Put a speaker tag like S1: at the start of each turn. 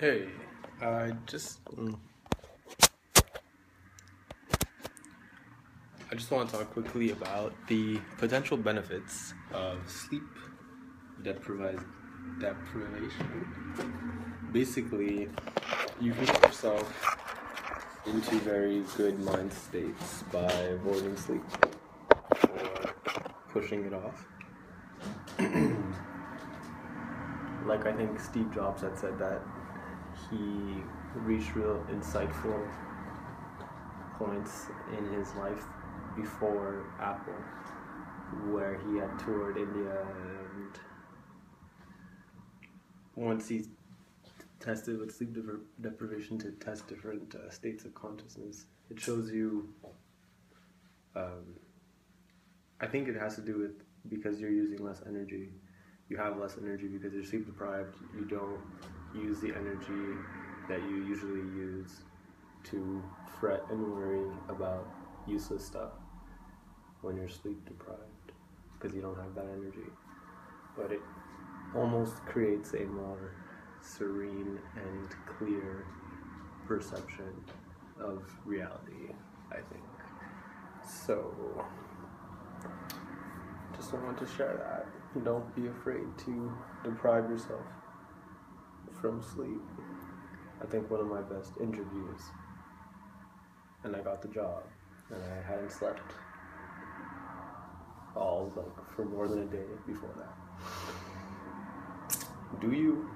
S1: Hey, I just mm, I just want to talk quickly about the potential benefits of sleep deprivation. Basically, you can get yourself into very good mind states by avoiding sleep or pushing it off. like I think Steve Jobs had said that he reached real insightful points in his life before Apple, where he had toured India and once he tested with sleep depri- deprivation to test different uh, states of consciousness, it shows you. Um, I think it has to do with because you're using less energy. You have less energy because you're sleep deprived. You don't use the energy that you usually use to fret and worry about useless stuff when you're sleep deprived because you don't have that energy. But it almost creates a more serene and clear perception of reality, I think. So, just want to share that. Don't be afraid to deprive yourself from sleep. I think one of my best interviews, and I got the job, and I hadn't slept all like for more than a day before that. Do you?